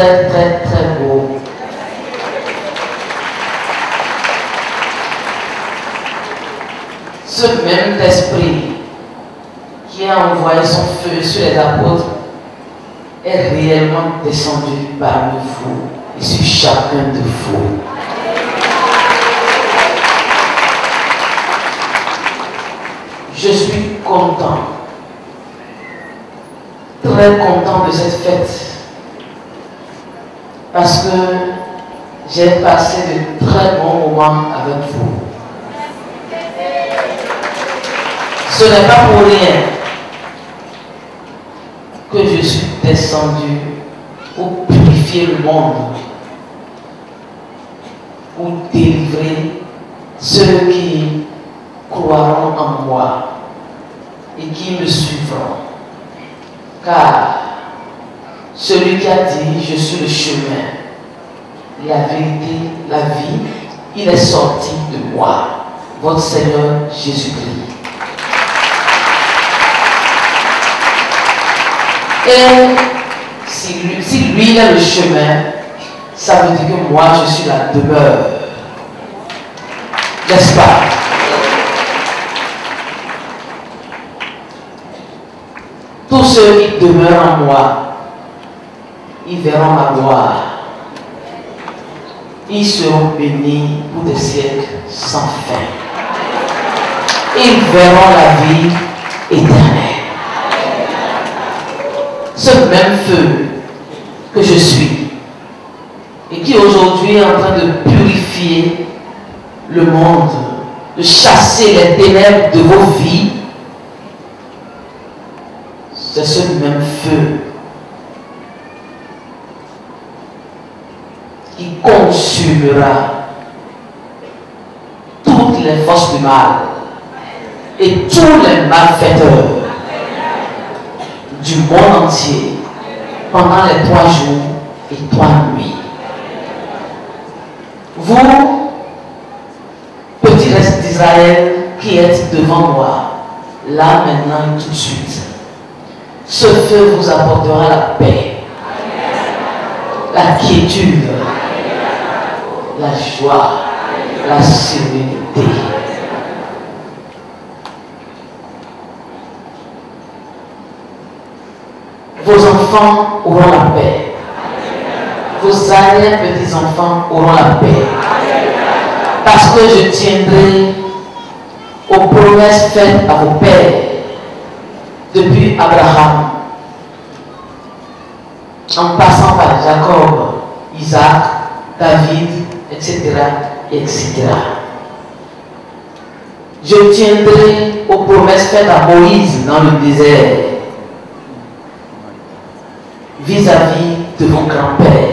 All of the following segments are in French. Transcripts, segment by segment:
Très, très, très beau. Ce même esprit qui a envoyé son feu sur les apôtres est réellement descendu parmi vous et sur chacun de vous. Je suis content, très content de cette fête, parce que j'ai passé de très bons moments avec vous. Ce n'est pas pour rien que je suis descendu pour purifier le monde, pour délivrer ceux qui croiront en moi et qui me suivront. Car celui qui a dit, je suis le chemin, la vérité, la vie, il est sorti de moi, votre Seigneur Jésus-Christ. Et si lui, est le chemin, ça veut dire que moi je suis la demeure. N'est-ce pas? Tous ceux qui demeurent en moi, ils verront ma gloire. Ils seront bénis pour des siècles sans fin. Ils verront la vie éternelle. Ce même feu que je suis et qui aujourd'hui est en train de purifier le monde, de chasser les ténèbres de vos vies, c'est ce même feu qui consumera toutes les forces du mal et tous les malfaiteurs du monde entier pendant les trois jours et trois nuits. Vous, petit reste d'Israël qui êtes devant moi, là maintenant et tout de suite, ce feu vous apportera la paix, la quiétude, la joie, la sérénité. Vos enfants auront la paix. Vos arrière-petits-enfants auront la paix. Parce que je tiendrai aux promesses faites à vos pères depuis Abraham, en passant par Jacob, Isaac, David, etc., etc. Je tiendrai aux promesses faites à Moïse dans le désert vis-à-vis de vos grands-pères.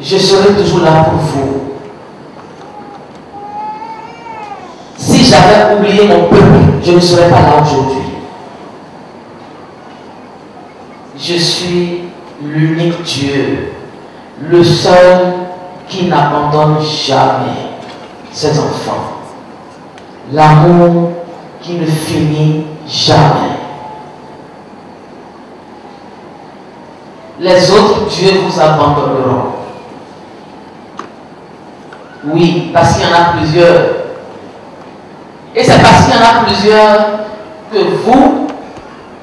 Je serai toujours là pour vous. Si j'avais oublié mon peuple, je ne serais pas là aujourd'hui. Je suis l'unique Dieu, le seul qui n'abandonne jamais ses enfants. L'amour qui ne finit jamais. Les autres dieux vous abandonneront. Oui, parce qu'il y en a plusieurs. Et c'est parce qu'il y en a plusieurs que vous,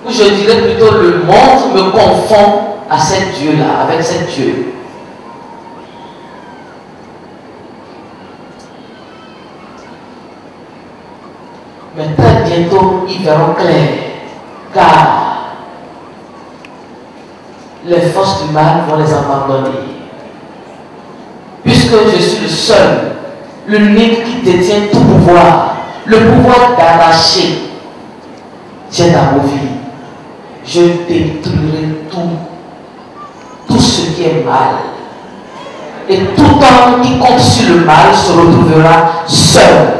ou je dirais plutôt le monde, me confond à cet Dieu-là, avec cet Dieu. Mais très bientôt, ils verront clair. Car les forces du mal vont les abandonner. Puisque je suis le seul, l'unique qui détient tout pouvoir, le pouvoir d'arracher, vos vies. Je détruirai tout, tout ce qui est mal. Et tout homme qui compte sur le mal se retrouvera seul.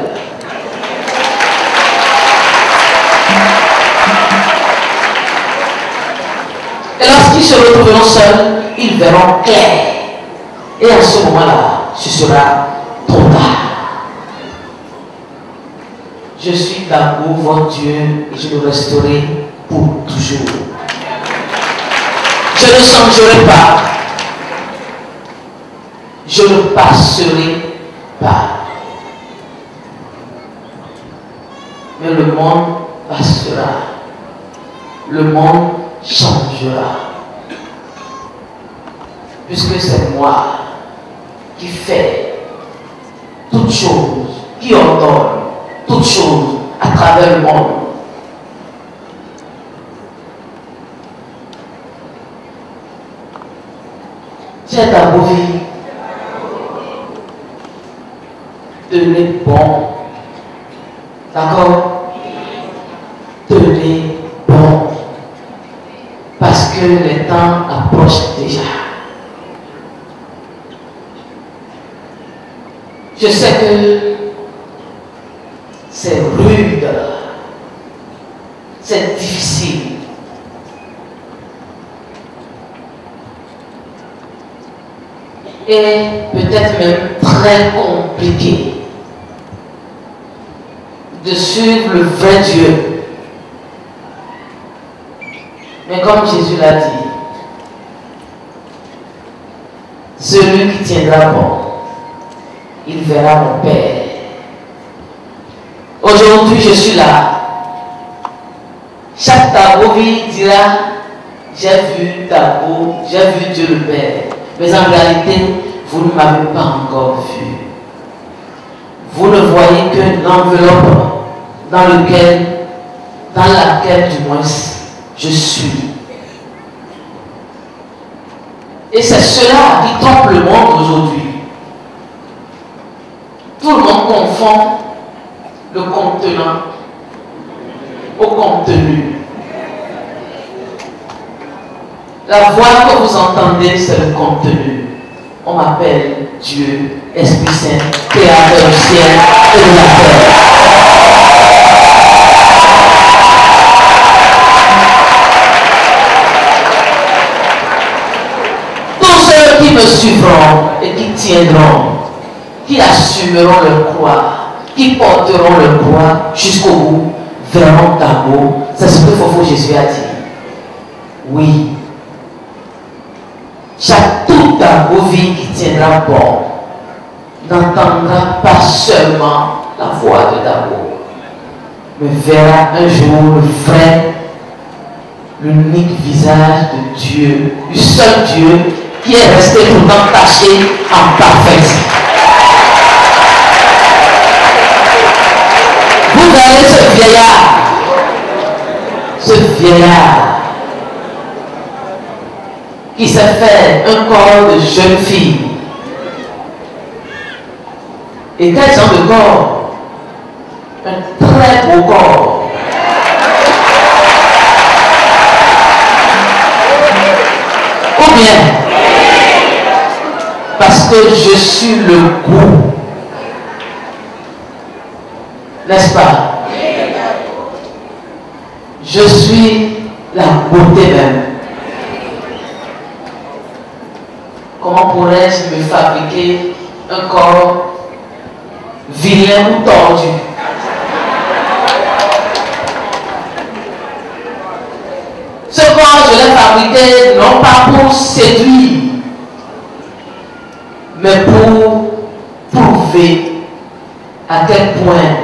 Et lorsqu'ils se retrouveront seuls, ils verront clair. Et à ce moment-là, ce sera trop tard. Je suis d'amour, votre Dieu, et je le resterai pour toujours. Je ne changerai pas. Je ne passerai pas. Mais le monde passera. Le monde changera. Puisque c'est moi qui fais toutes choses, qui ordonne toutes choses à travers le monde. C'est ta vie tenez bon. D'accord? Tenez que le temps approche déjà. Je sais que c'est rude, c'est difficile. Et peut-être même très compliqué de suivre le vrai Dieu. Comme Jésus l'a dit, celui qui tiendra bon, il verra mon Père. Aujourd'hui, je suis là. Chaque vie dira, j'ai vu Tabo, j'ai vu Dieu le Père. Mais en réalité, vous ne m'avez pas encore vu. Vous ne voyez que l'enveloppe dans, dans laquelle du moins je suis. Et c'est cela qui trompe le monde aujourd'hui. Tout le monde confond le contenant au contenu. La voix que vous entendez, c'est le contenu. On m'appelle Dieu, Esprit Saint, Créateur du ciel et de la terre. Me suivront et qui tiendront, qui assumeront le croix, qui porteront le poids jusqu'au bout, verront d'amour. C'est ce que Fofo Jésus a dit. Oui. Chaque toute vos vie qui tiendra bon n'entendra pas seulement la voix de d'amour, mais verra un jour le vrai, l'unique visage de Dieu, du seul Dieu qui est resté pourtant caché en parfaite Vous verrez ce vieillard, ce vieillard qui s'est fait un corps de jeune fille. Et quel genre de corps? Un très beau corps. Parce que je suis le goût. N'est-ce pas? Je suis la beauté même. Comment pourrais-je me fabriquer un corps vilain ou tordu? Ce corps, je l'ai fabriqué non pas pour séduire, mais pour prouver à quel point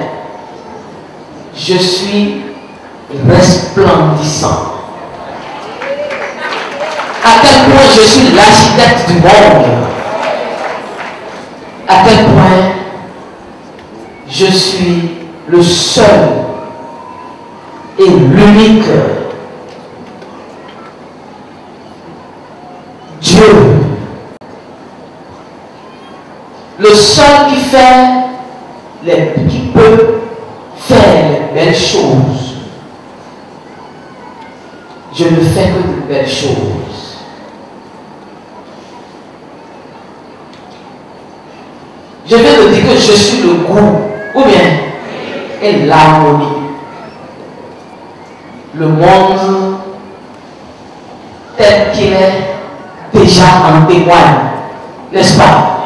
je suis resplendissant. À quel point je suis l'architecte du monde. À quel point je suis le seul et l'unique Dieu. Le seul qui fait les, qui peut faire les belles choses. Je ne fais que de belles choses. Je viens de dire que je suis le goût, ou bien, et l'harmonie. Le monde tel qu'il est déjà en témoigne, n'est-ce pas?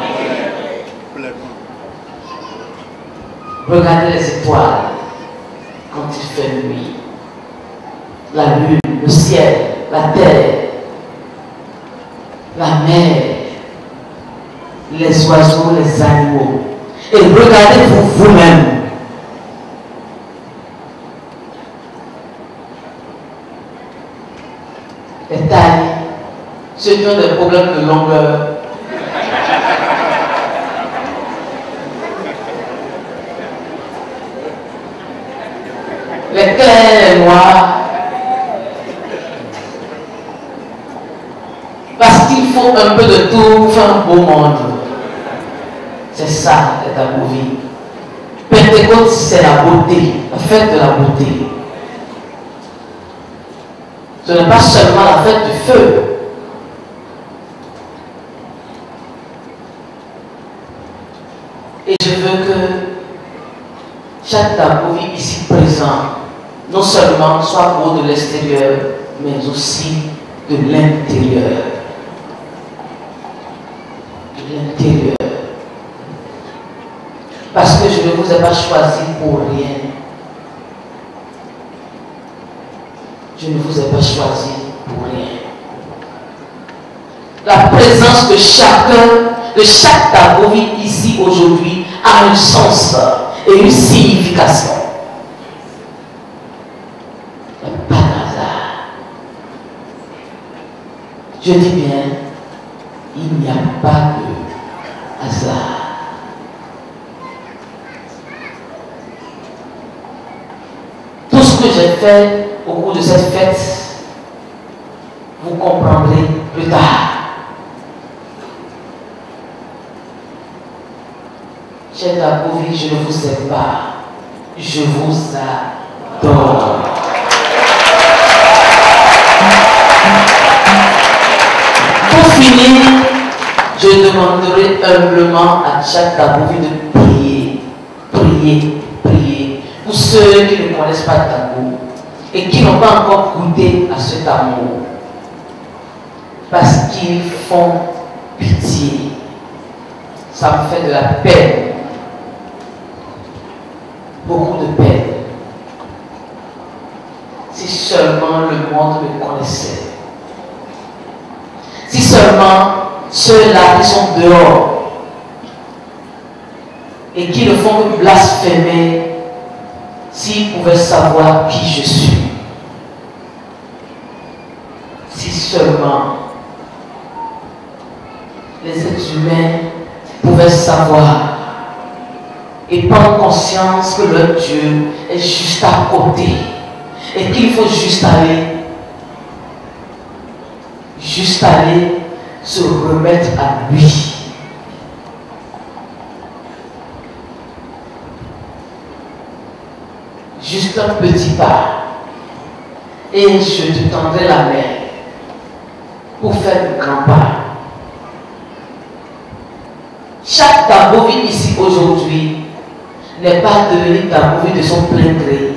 Regardez les étoiles quand il fait nuit, la lune, le ciel, la terre, la mer, les oiseaux, les animaux. Et regardez vous vous-même. Les tailles, ceux qui ont des problèmes de longueur, les clairs, les noirs, Parce qu'il faut faire un beau monde. C'est ça, ta vie. Pentecôte, c'est la beauté, la fête de la beauté. Ce n'est pas seulement la fête du feu. Et je veux que chaque vie ici présent, non seulement soit beau de l'extérieur, mais aussi de l'intérieur. L'intérieur. Parce que je ne vous ai pas choisi pour rien. Je ne vous ai pas choisi pour rien. La présence de chacun, de chaque Dagovi ici aujourd'hui a un sens et une signification. Pas hasard. Je dis bien, il n'y a pas de Tout ce que j'ai fait au cours de cette fête, vous comprendrez plus tard. Chers Dagovi, je ne vous pas. Je vous adore. Pour finir, je demanderai humblement à chaque Dagovi de prier, prier, prier. Pour ceux qui ne connaissent pas Tabou et qui n'ont pas encore goûté à cet amour. Parce qu'ils font pitié. Ça me fait de la peine beaucoup de peine. Si seulement le monde me connaissait. Ceux-là qui sont dehors et qui ne font que blasphémer, s'ils pouvaient savoir qui je suis. Si seulement les êtres humains pouvaient savoir et prendre conscience que leur Dieu est juste à côté et qu'il faut juste aller, juste aller se remettre à lui. Juste un petit pas et je te tendrai la main pour faire le grand pas. Chaque vit ici aujourd'hui n'est pas devenu vie de son plein gré.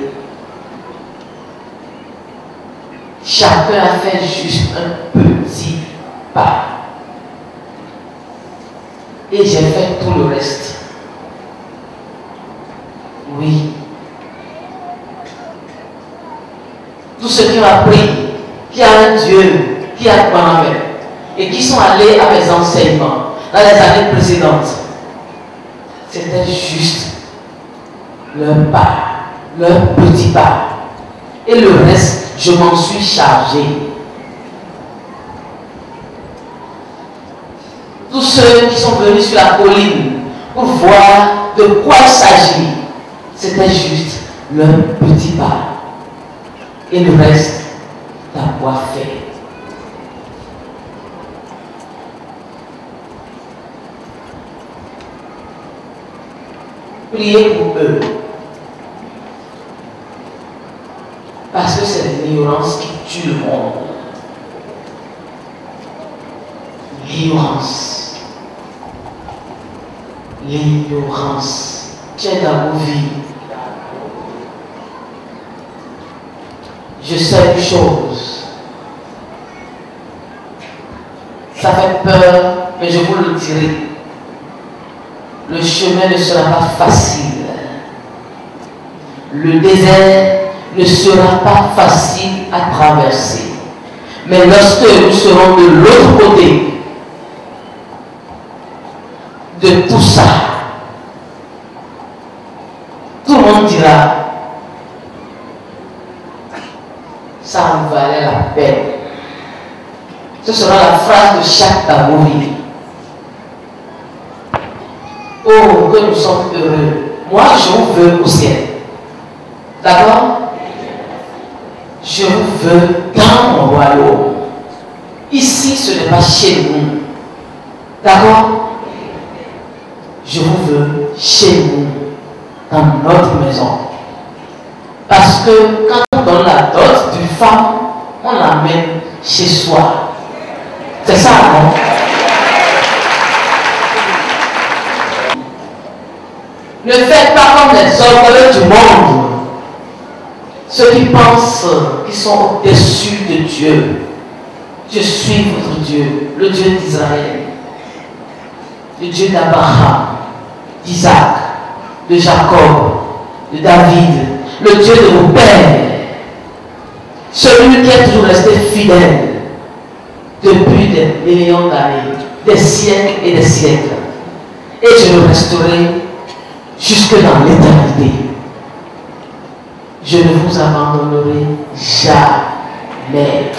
Chacun a fait juste un petit pas. Et j'ai fait tout le reste. Oui. Tous ceux qui ont appris, qui a un Dieu, qui a Mohamed, et qui sont allés à mes enseignements dans les années précédentes, c'était juste leur pas, leur petit pas. Et le reste, je m'en suis chargé. Tous ceux qui sont venus sur la colline pour voir de quoi il s'agit, c'était juste leur petit pas. Et le reste, d'avoir fait. Priez pour eux. Parce que c'est l'ignorance qui tue le monde. L'ignorance. L'ignorance. Tiens dans vos vies. Je sais une chose. Ça fait peur, mais je vous le dirai. Le chemin ne sera pas facile. Le désert ne sera pas facile à traverser. Mais lorsque nous serons de l'autre côté de tout ça, tout le monde dira, ça en valait la peine. Ce sera la phrase de chaque vie. Oh, que nous sommes heureux. Moi, je vous veux au ciel. D'accord? Je veux dans mon royaume. Ici, ce n'est pas chez nous. D'accord? Je vous veux chez nous, dans notre maison. Parce que quand on donne la dot d'une femme, on l'amène chez soi. C'est ça, non? Ne faites pas comme les hommes du monde. Ceux qui pensent qu'ils sont au-dessus de Dieu. Je suis votre Dieu, le Dieu d'Israël, le Dieu d'Abraham, d'Isaac, de Jacob, de David, le Dieu de vos pères, celui qui est toujours resté fidèle depuis des millions d'années, des siècles et des siècles. Et je le resterai jusque dans l'éternité. Je ne vous abandonnerai jamais.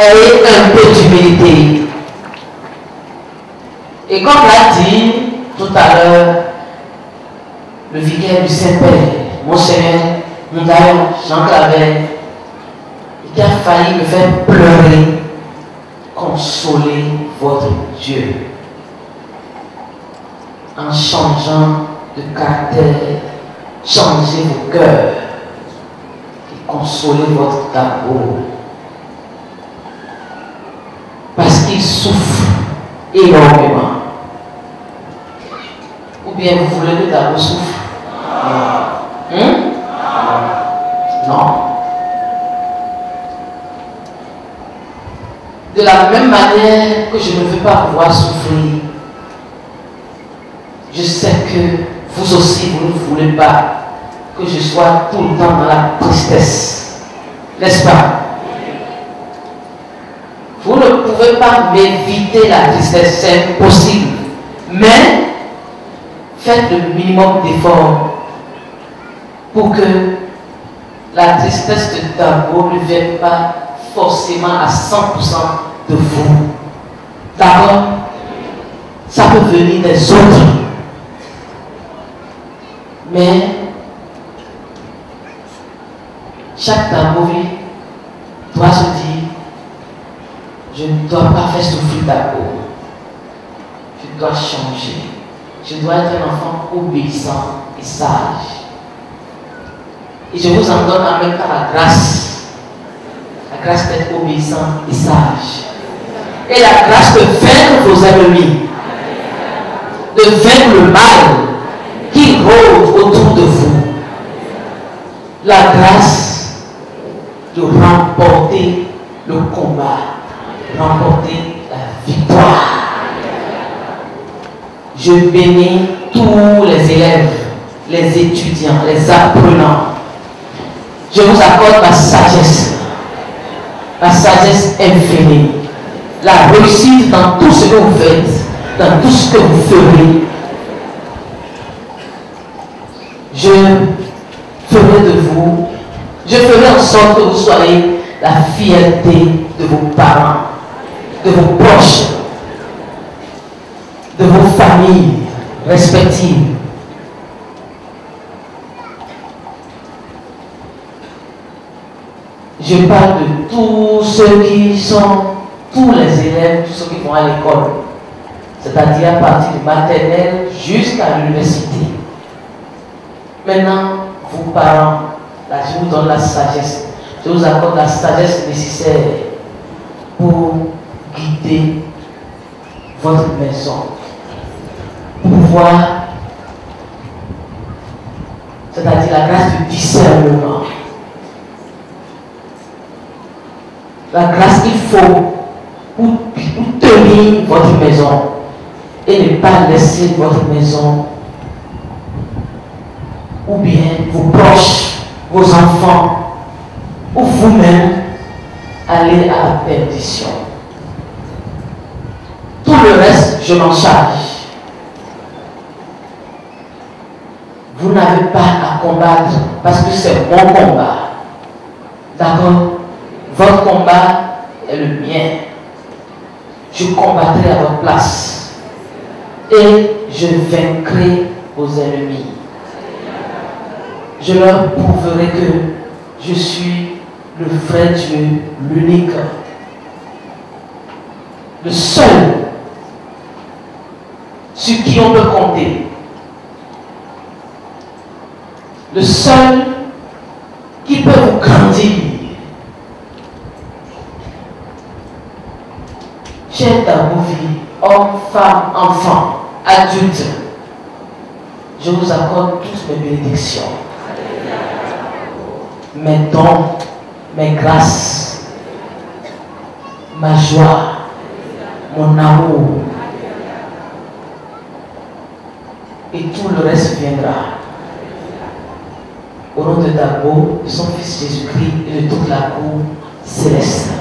Ayez un peu d'humilité. Et comme l'a dit tout à l'heure le vicaire du Saint-Père, Monseigneur Mondaillon Jean Clavel, qui a failli me faire pleurer, consoler votre Dieu en changeant de caractère, changer vos cœurs et consoler votre tabou. Parce qu'il souffre énormément. Bien vous voulez que tabou souffre Hum? Non. De la même manière que je ne veux pas pouvoir souffrir, je sais que vous aussi, vous ne voulez pas que je sois tout le temps dans la tristesse. N'est-ce pas? Vous ne pouvez pas m'éviter la tristesse, c'est impossible. Mais faites le minimum d'efforts pour que la tristesse de Dabo ne vienne pas forcément à 100% de vous. D'accord Ça peut venir des autres. Mais chaque Dabovi doit se dire, je ne dois pas faire souffrir Dabo. Je dois changer. Je dois être un enfant obéissant et sage. Et je vous en donne en même temps la grâce. La grâce d'être obéissant et sage. Et la grâce de vaincre vos ennemis. De vaincre le mal qui rôde autour de vous. La grâce de remporter le combat. Remporter la victoire. Je bénis tous les élèves, les étudiants, les apprenants. Je vous accorde ma sagesse, ma sagesse infinie, la réussite dans tout ce que vous faites, dans tout ce que vous ferez. Je ferai de vous, je ferai en sorte que vous soyez la fierté de vos parents, de vos proches, de vos familles respectives. Je parle de tous ceux qui sont, tous les élèves, tous ceux qui vont à l'école. C'est-à-dire à partir du maternel jusqu'à l'université. Maintenant, vous parents, là, je vous donne la sagesse. Je vous accorde la sagesse nécessaire pour guider votre maison. Pour pouvoir, c'est-à-dire la grâce du discernement la grâce qu'il faut pour, tenir votre maison et ne pas laisser votre maison ou bien vos proches, vos enfants ou vous-même aller à la perdition. Tout le reste, je m'en charge. Vous n'avez pas à combattre parce que c'est mon combat. D'accord? Votre combat est le mien. Je combattrai à votre place. Et je vaincrai vos ennemis. Je leur prouverai que je suis le vrai Dieu, l'unique, le seul sur qui on peut compter le seul qui peut vous grandir. J'ai dans vos vies, hommes, femmes, enfants, adultes, je vous accorde toutes mes bénédictions, mes dons, mes grâces, ma joie, mon amour. Et tout le reste viendra de Dabo, de son Fils Jésus-Christ et de toute la cour céleste.